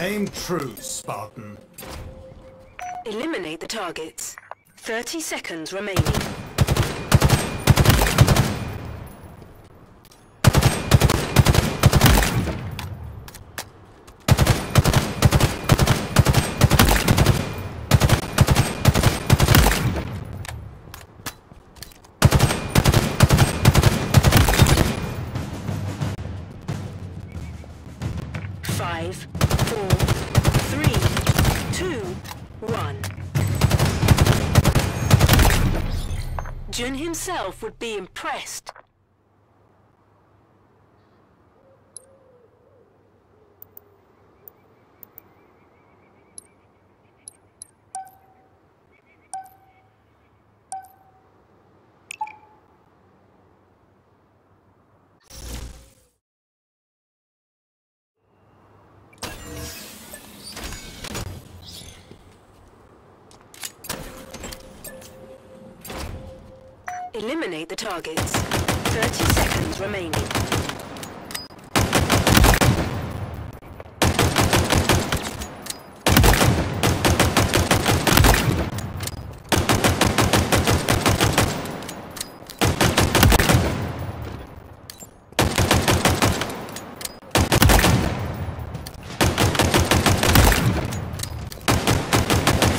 Aim true, Spartan. Eliminate the targets. 30 seconds remaining. Five, four, three, two, one. Jun himself would be impressed. Eliminate the targets. 30 seconds remaining.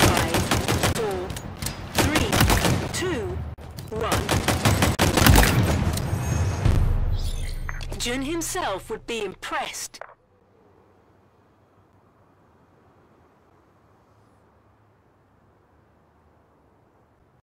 Five, four, three, two, one. Jun himself would be impressed.